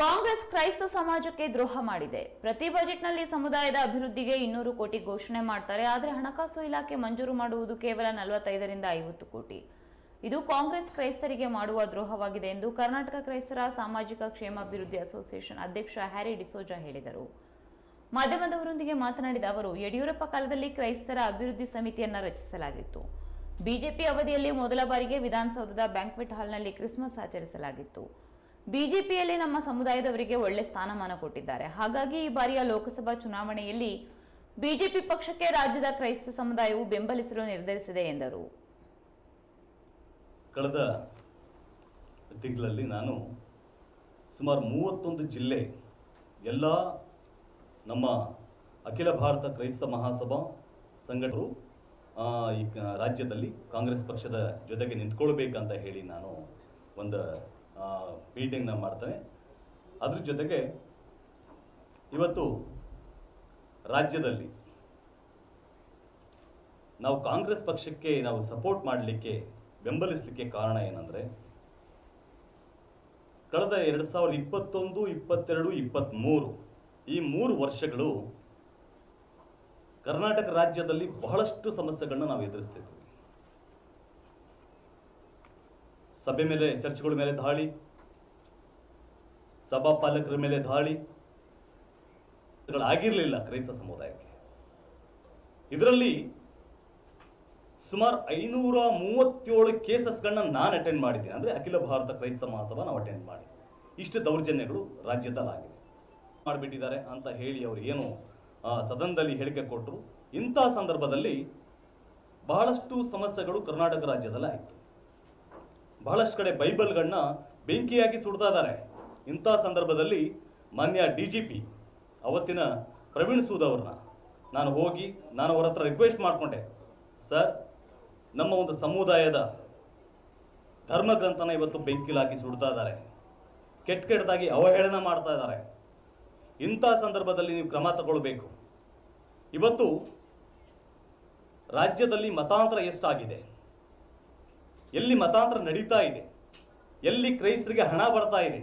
ಕಾಂಗ್ರೆಸ್ ಕ್ರೈಸ್ತ ಸಮಾಜಕ್ಕೆ ದ್ರೋಹ ಮಾಡಿದೆ. ಪ್ರತಿ ಬಜೆಟ್ನಲ್ಲಿ ಸಮುದಾಯದ ಅಭಿವೃದ್ಧಿಗೆ ಇನ್ನೂರು ಕೋಟಿ ಘೋಷಣೆ ಮಾಡ್ತಾರೆ. ಆದರೆ ಹಣಕಾಸು ಇಲಾಖೆ ಮಂಜೂರು ಮಾಡುವುದು ಕೇವಲ ನಲವತ್ತೈದರಿಂದ ಐವತ್ತು ಕೋಟಿ. ಇದು ಕಾಂಗ್ರೆಸ್ ಕ್ರೈಸ್ತರಿಗೆ ಮಾಡುವ ದ್ರೋಹವಾಗಿದೆ ಎಂದು ಕರ್ನಾಟಕ ಕ್ರೈಸ್ತರ ಸಾಮಾಜಿಕ ಕ್ಷೇಮಾಭಿವೃದ್ಧಿ ಅಸೋಸಿಯೇಷನ್ ಅಧ್ಯಕ್ಷ ಹ್ಯಾರಿ ಡಿಸೋಜಾ ಹೇಳಿದರು. ಮಾಧ್ಯಮದವರೊಂದಿಗೆ ಮಾತನಾಡಿದ ಅವರು, ಯಡಿಯೂರಪ್ಪ ಕಾಲದಲ್ಲಿ ಕ್ರೈಸ್ತರ ಅಭಿವೃದ್ಧಿ ಸಮಿತಿಯನ್ನು ರಚಿಸಲಾಗಿತ್ತು. ಬಿಜೆಪಿ ಅವಧಿಯಲ್ಲಿ ಮೊದಲ ಬಾರಿಗೆ ವಿಧಾನಸೌಧದ ಬ್ಯಾಂಕ್ವೆಟ್ ಹಾಲ್ನಲ್ಲಿ ಕ್ರಿಸ್ಮಸ್ ಆಚರಿಸಲಾಗಿತ್ತು. ಬಿಜೆಪಿಯಲ್ಲಿ ನಮ್ಮ ಸಮುದಾಯದವರಿಗೆ ಒಳ್ಳೆ ಸ್ಥಾನಮಾನ ಕೊಟ್ಟಿದ್ದಾರೆ. ಹಾಗಾಗಿ ಈ ಬಾರಿಯ ಲೋಕಸಭಾ ಚುನಾವಣೆಯಲ್ಲಿ ಬಿಜೆಪಿ ಪಕ್ಷಕ್ಕೆ ರಾಜ್ಯದ ಕ್ರೈಸ್ತ ಸಮುದಾಯವು ಬೆಂಬಲಿಸಲು ನಿರ್ಧರಿಸಿದೆ ಎಂದರು. ಕಳೆದ ತಿಂಗಳಲ್ಲಿ ನಾನು ಸುಮಾರು ಮೂವತ್ತೊಂದು ಜಿಲ್ಲೆ, ಎಲ್ಲ ನಮ್ಮ ಅಖಿಲ ಭಾರತ ಕ್ರೈಸ್ತ ಮಹಾಸಭಾ ಸಂಘಟರು ಈ ರಾಜ್ಯದಲ್ಲಿ ಕಾಂಗ್ರೆಸ್ ಪಕ್ಷದ ಜೊತೆಗೆ ನಿಂತ್ಕೊಳ್ಬೇಕಂತ ಹೇಳಿ ನಾನು ಒಂದು ಮೀಟಿಂಗ್ನ ಮಾಡ್ತೇನೆ ಅದ್ರ ಜೊತೆಗೆ ಇವತ್ತು ರಾಜ್ಯದಲ್ಲಿ ನಾವು ಕಾಂಗ್ರೆಸ್ ಪಕ್ಷಕ್ಕೆ ನಾವು ಸಪೋರ್ಟ್ ಮಾಡಲಿಕ್ಕೆ ಬೆಂಬಲಿಸಲಿಕ್ಕೆ ಕಾರಣ ಏನಂದರೆ, ಕಳೆದ ಎರಡು ಸಾವಿರದ ಇಪ್ಪತ್ತೊಂದು, ಇಪ್ಪತ್ತೆರಡು ಇಪ್ಪತ್ತ್ಮೂರು ಈ ಮೂರು ವರ್ಷಗಳು ಕರ್ನಾಟಕ ರಾಜ್ಯದಲ್ಲಿ ಬಹಳಷ್ಟು ಸಮಸ್ಯೆಗಳನ್ನ ನಾವು ಎದುರಿಸ್ತಿದ್ವಿ. ಸಭೆ ಮೇಲೆ, ಚರ್ಚ್ಗಳ ಮೇಲೆ ದಾಳಿ ಸಭಾಪಾಲಕರ ಮೇಲೆ ದಾಳಿ ಆಗಿರಲಿಲ್ಲ ಕ್ರೈಸ್ತ ಸಮುದಾಯಕ್ಕೆ. ಇದರಲ್ಲಿ ಸುಮಾರು ಐನೂರ ಮೂವತ್ತೇಳು ಕೇಸಸ್ಗಳನ್ನ ನಾನು ಅಟೆಂಡ್ ಮಾಡಿದ್ದೀನಿ. ಅಂದರೆ ಅಖಿಲ ಭಾರತ ಕ್ರೈಸ್ತ ಮಹಾಸಭಾ ನಾವು ಅಟೆಂಡ್ ಮಾಡಿ ಇಷ್ಟು ದೌರ್ಜನ್ಯಗಳು ರಾಜ್ಯದಲ್ಲಾಗಿದೆ. ಮಾಡಿಬಿಟ್ಟಿದ್ದಾರೆ ಅಂತ ಹೇಳಿ ಅವರು ಏನು ಸದನದಲ್ಲಿ ಹೇಳಿಕೆ ಕೊಟ್ಟರು. ಇಂಥ ಸಂದರ್ಭದಲ್ಲಿ ಬಹಳಷ್ಟು ಸಮಸ್ಯೆಗಳು ಕರ್ನಾಟಕ ರಾಜ್ಯದಲ್ಲಿ ಆಯಿತು. ಬಹಳಷ್ಟು ಕಡೆ ಬೈಬಲ್ಗಳನ್ನ ಬೆಂಕಿಯಾಗಿ ಸುಡ್ತಾ ಇದ್ದಾರೆ ಇಂಥ ಸಂದರ್ಭದಲ್ಲಿ ಮಾನ್ಯ ಡಿ ಜಿ ಪಿ ಅವತ್ತಿನ ಪ್ರವೀಣ್ ಸೂದ್ ಅವ್ರನ್ನ ನಾನು ಹೋಗಿ ನಾನು ಅವರ ಹತ್ರ ರಿಕ್ವೆಸ್ಟ್ ಮಾಡಿಕೊಂಡೆ. ಸರ್, ನಮ್ಮ ಒಂದು ಸಮುದಾಯದ ಧರ್ಮ ಗ್ರಂಥನ ಇವತ್ತು ಬೆಂಕಿಲಾಕಿ ಸುಡ್ತಾ ಇದ್ದಾರೆ ಕೆಟ್ಟ ಕೆಟ್ಟದಾಗಿ ಅವಹೇಳನ ಮಾಡ್ತಾ ಇದ್ದಾರೆ ಇಂಥ ಸಂದರ್ಭದಲ್ಲಿ ನೀವು ಕ್ರಮ ತಗೊಳ್ಬೇಕು. ಇವತ್ತು ರಾಜ್ಯದಲ್ಲಿ ಮತಾಂತರ ಎಷ್ಟಾಗಿದೆ? ಎಲ್ಲಿ ಮತಾಂತರ ನಡೀತಾ ಇದೆ? ಎಲ್ಲಿ ಕ್ರೈಸ್ತರಿಗೆ ಹಣ ಬರ್ತಾ ಇದೆ?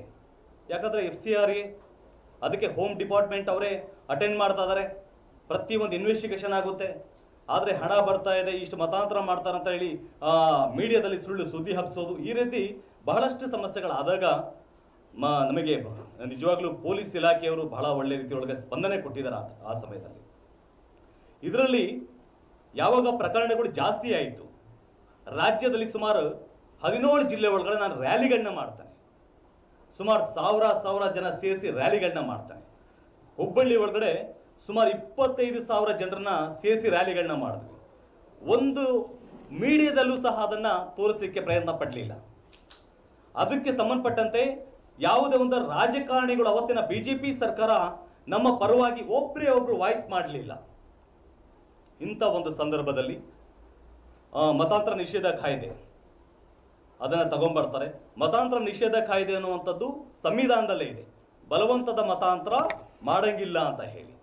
ಯಾಕಂದರೆ ಎಫ್ ಸಿ ಆರ್ಗೆ ಅದಕ್ಕೆ ಹೋಮ್ ಡಿಪಾರ್ಟ್ಮೆಂಟ್ ಅವರೇ ಅಟೆಂಡ್ ಮಾಡ್ತಾ ಇದ್ದಾರೆ ಪ್ರತಿಯೊಂದು ಇನ್ವೆಸ್ಟಿಗೇಷನ್ ಆಗುತ್ತೆ. ಆದರೆ ಹಣ ಬರ್ತಾ ಇದೆ, ಇಷ್ಟು ಮತಾಂತರ ಮಾಡ್ತಾರೆ ಅಂತ ಹೇಳಿ ಮೀಡಿಯಾದಲ್ಲಿ ಸುಳ್ಳು ಸುದ್ದಿ ಹಬ್ಬಿಸೋದು ಈ ರೀತಿ ಬಹಳಷ್ಟು ಸಮಸ್ಯೆಗಳಾದಾಗ ಮ, ನಮಗೆ ನಿಜವಾಗ್ಲೂ ಪೊಲೀಸ್ ಇಲಾಖೆಯವರು ಬಹಳ ಒಳ್ಳೆ ರೀತಿಯೊಳಗೆ ಸ್ಪಂದನೆ ಕೊಟ್ಟಿದ್ದಾರೆ ಆ ಸಮಯದಲ್ಲಿ. ಇದರಲ್ಲಿ ಯಾವಾಗ ಪ್ರಕರಣಗಳು ಜಾಸ್ತಿ ಆಯಿತು ರಾಜ್ಯದಲ್ಲಿ ಸುಮಾರು ಹದಿನೇಳು ಜಿಲ್ಲೆ ಒಳಗಡೆ ನಾನು ರ್ಯಾಲಿಗಳನ್ನ ಮಾಡ್ತೇನೆ. ಸುಮಾರು ಸಾವಿರ ಸಾವಿರ ಜನ ಸೇರಿಸಿ ರ್ಯಾಲಿಗಳನ್ನ ಮಾಡ್ತಾನೆ. ಹುಬ್ಬಳ್ಳಿ ಒಳಗಡೆ ಸುಮಾರು ಇಪ್ಪತ್ತೈದು ಸಾವಿರ ಜನರನ್ನ ಸೇರಿಸಿ ರ್ಯಾಲಿಗಳನ್ನ ಮಾಡಿದ್ವಿ. ಒಂದು ಮೀಡಿಯಾದಲ್ಲೂ ಸಹ ಅದನ್ನು ತೋರಿಸಲಿಕ್ಕೆ ಪ್ರಯತ್ನ ಪಡಲಿಲ್ಲ. ಅದಕ್ಕೆ ಸಂಬಂಧಪಟ್ಟಂತೆ ಯಾವುದೇ ಒಂದು ರಾಜಕಾರಣಿಗಳು ಅವತ್ತಿನ ಬಿಜೆಪಿ ಸರ್ಕಾರ ನಮ್ಮ ಪರವಾಗಿ ಒಬ್ಬರೇ ಒಬ್ರು ವಾಯ್ಸ್ ಮಾಡಲಿಲ್ಲ. ಇಂಥ ಒಂದು ಸಂದರ್ಭದಲ್ಲಿ ಮತಾಂತರ ನಿಷೇಧ ಕಾಯ್ದೆ. ಅದನ್ನು ತಗೊಂಬರ್ತಾರೆ. ಮತಾಂತರ ನಿಷೇಧ ಕಾಯ್ದೆ ಅನ್ನುವಂಥದ್ದು ಸಂವಿಧಾನದಲ್ಲೇ ಇದೆ. ಬಲವಂತದ ಮತಾಂತರ ಮಾಡಂಗಿಲ್ಲ ಅಂತ ಹೇಳಿ.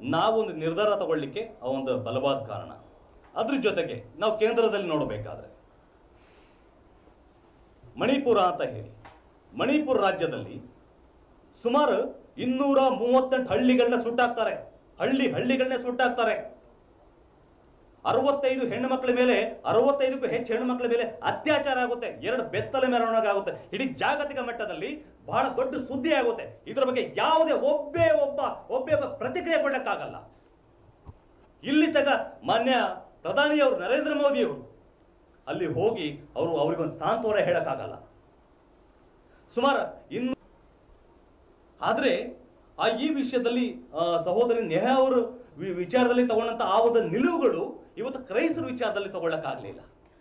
ನಾವೊಂದು ನಿರ್ಧಾರ ತಗೊಳ್ಳಿಕ್ಕೆ ಆ ಒಂದು ಬಲವಾದ ಕಾರಣ. ಅದ್ರ ಜೊತೆಗೆ ನಾವು ಕೇಂದ್ರದಲ್ಲಿ ನೋಡಬೇಕಾದ್ರೆ. ಮಣಿಪುರ ಅಂತ ಹೇಳಿ. ಮಣಿಪುರ ರಾಜ್ಯದಲ್ಲಿ ಸುಮಾರು ಇನ್ನೂರ ಮೂವತ್ತೆಂಟು ಹಳ್ಳಿಗಳನ್ನ ಸುಟ್ಟಾಕ್ತಾರೆ. ಹಳ್ಳಿ ಹಳ್ಳಿಗಳನ್ನೇ ಸುಟ್ಟಾಕ್ತಾರೆ. ಅರವತ್ತೈದು ಹೆಣ್ಣು ಮಕ್ಕಳ ಮೇಲೆ ಅರವತ್ತೈದಕ್ಕೂ ಹೆಚ್ಚು ಹೆಣ್ಣು ಮಕ್ಕಳ ಮೇಲೆ ಅತ್ಯಾಚಾರ ಆಗುತ್ತೆ. ಎರಡು ಬೆತ್ತಲ ಮೆರವಣಿಗೆ ಆಗುತ್ತೆ ಇಡೀ ಜಾಗತಿಕ ಮಟ್ಟದಲ್ಲಿ ಬಹಳ ದೊಡ್ಡ ಸುದ್ದಿ ಆಗುತ್ತೆ. ಇದರ ಬಗ್ಗೆ ಯಾವುದೇ ಒಬ್ಬೇ ಒಬ್ಬ ಒಬ್ಬೇ ಒಬ್ಬ ಪ್ರತಿಕ್ರಿಯೆ ಕೊಡಕ್ಕಾಗಲ್ಲ ಇಲ್ಲಿ ತಗ ಮಾನ್ಯ ಪ್ರಧಾನಿಯವರು ನರೇಂದ್ರ ಮೋದಿಯವರು ಅಲ್ಲಿ ಹೋಗಿ ಅವರು ಅವರಿಗೊಂದು ಸಾಂತ್ವನ ಹೇಳಕ್ಕಾಗಲ್ಲ. ಸುಮಾರು ಇನ್ನು ಆದರೆ ಆ ಈ ವಿಷಯದಲ್ಲಿ ಸಹೋದರಿ ನೆಹ ಅವರು ವಿಚಾರದಲ್ಲಿ ತಗೊಂಡಂತ ಆ ಒಂದು ನಿಲುವುಗಳು ಇವತ್ತು ಕ್ರೈಸ್ತರ ವಿಚಾರದಲ್ಲಿ ತಗೊಳ್ಳಕ್ಕಾಗ್ಲಿಲ್ಲ.